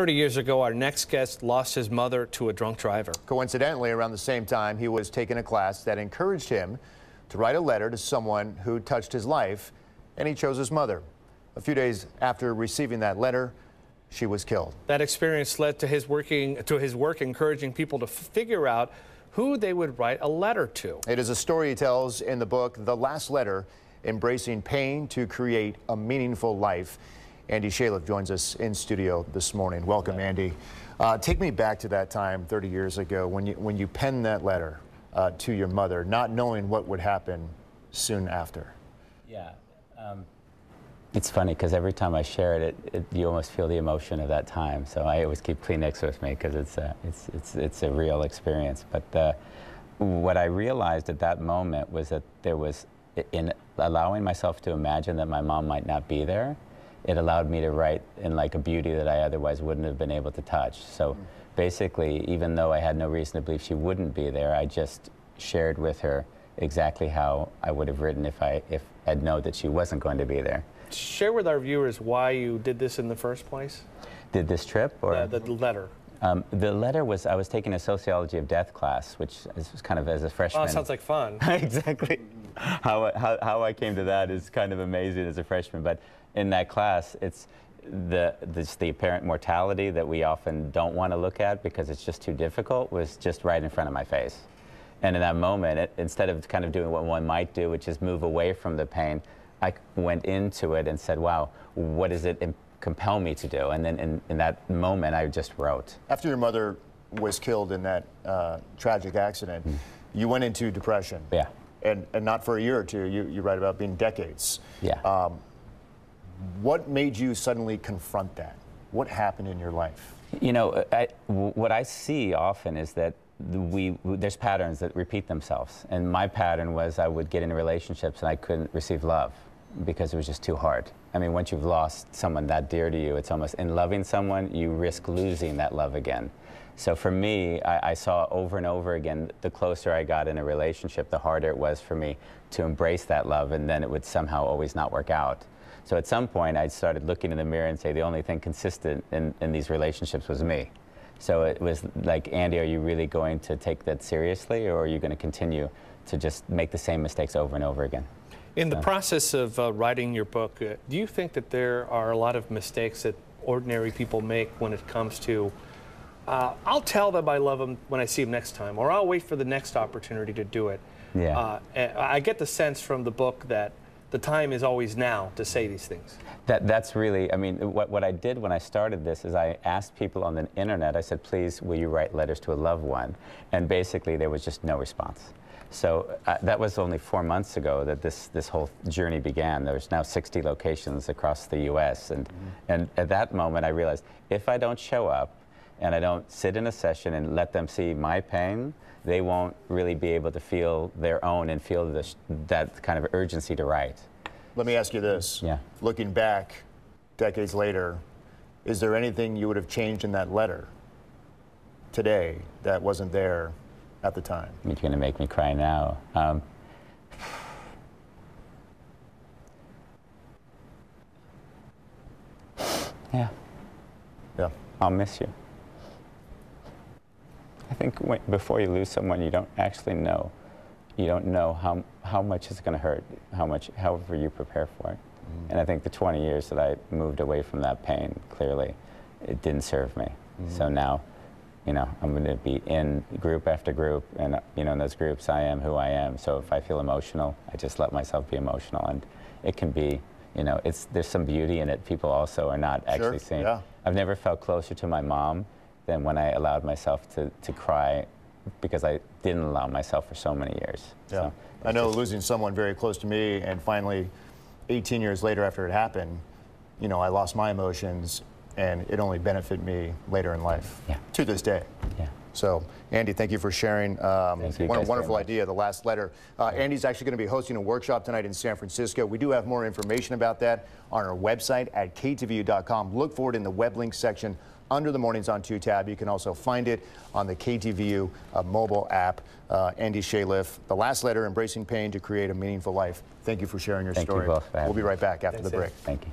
30 years ago, our next guest lost his mother to a drunk driver. Coincidentally, around the same time, he was taking a class that encouraged him to write a letter to someone who touched his life, and he chose his mother. A few days after receiving that letter, she was killed. That experience led to his working to his work encouraging people to figure out who they would write a letter to. It is a story he tells in the book, The Last Letter, Embracing Pain to Create a Meaningful Life. Andy Chaleff joins us in studio this morning. Welcome, Andy. Uh, take me back to that time 30 years ago when you, when you penned that letter uh, to your mother, not knowing what would happen soon after. Yeah. Um, it's funny because every time I share it, it, it, you almost feel the emotion of that time. So I always keep Kleenex with me because it's, a, it's, it's, it's a real experience. But uh, what I realized at that moment was that there was, in allowing myself to imagine that my mom might not be there, it allowed me to write in like a beauty that I otherwise wouldn't have been able to touch. So mm. basically, even though I had no reason to believe she wouldn't be there, I just shared with her exactly how I would have written if I if I'd known that she wasn't going to be there. Share with our viewers why you did this in the first place. Did this trip or the, the letter? Um, the letter was I was taking a sociology of death class, which is kind of as a freshman. Oh, sounds like fun. exactly. how, how, how I came to that is kind of amazing as a freshman. But in that class, it's the, this, the apparent mortality that we often don't want to look at because it's just too difficult was just right in front of my face. And in that moment, it, instead of kind of doing what one might do, which is move away from the pain, I went into it and said, wow, what does it compel me to do? And then in, in that moment, I just wrote. After your mother was killed in that uh, tragic accident, mm. you went into depression. Yeah. And, and not for a year or two, you, you write about being decades. Yeah. Um, what made you suddenly confront that? What happened in your life? You know, I, what I see often is that we there's patterns that repeat themselves, and my pattern was I would get into relationships and I couldn't receive love because it was just too hard. I mean, once you've lost someone that dear to you, it's almost in loving someone you risk losing that love again. So for me, I, I, saw over and over again, the closer I got in a relationship, the harder it was for me to embrace that love, and then it would somehow always not work out. So at some point, I started looking in the mirror and say the only thing consistent in, in these relationships was me. So it was like, Andy, are you really going to take that seriously, or are you going to continue to just make the same mistakes over and over again? In so. the process of uh, writing your book, uh, do you think that there are a lot of mistakes that ordinary people make when it comes to, uh, I'll tell them I love them when I see them next time, or I'll wait for the next opportunity to do it? Yeah. Uh, I get the sense from the book that the time is always now to say these things. That, that's really, I mean, what, what I did when I started this is I asked people on the internet, I said, please, will you write letters to a loved one? And basically, there was just no response. So uh, that was only four months ago that this, this whole journey began. There's now 60 locations across the U.S. And, mm -hmm. and at that moment, I realized if I don't show up and I don't sit in a session and let them see my pain, they won't really be able to feel their own and feel this, that kind of urgency to write. Let me ask you this. Yeah. Looking back decades later, is there anything you would have changed in that letter today that wasn't there at the time? You're going to make me cry now. Um, yeah. Yeah. I'll miss you. I think when, before you lose someone, you don't actually know. You don't know how, how much it's going to hurt, how much, however you prepare for it. Mm. And I think the 20 years that I moved away from that pain, clearly, it didn't serve me. Mm. So now, you know, I'm going to be in group after group, and you know, in those groups, I am who I am. So if I feel emotional, I just let myself be emotional, and it can be, you know, it's there's some beauty in it. People also are not actually sure. seeing. Yeah. I've never felt closer to my mom than when I allowed myself to, to cry because I didn't allow myself for so many years. Yeah. So I know losing someone very close to me and finally 18 years later after it happened, you know, I lost my emotions and it only benefited me later in life yeah. to this day. Yeah. So, Andy, thank you for sharing. Um, what a wonderful idea, the last letter. Uh, Andy's actually going to be hosting a workshop tonight in San Francisco. We do have more information about that on our website at ktvu.com. Look for it in the web link section under the Mornings on 2 tab. You can also find it on the KTVU uh, mobile app. Uh, Andy Chaleff, The Last Letter, Embracing Pain to Create a Meaningful Life. Thank you for sharing your Thank story. You both we'll be right back after Thanks the break. Thank you.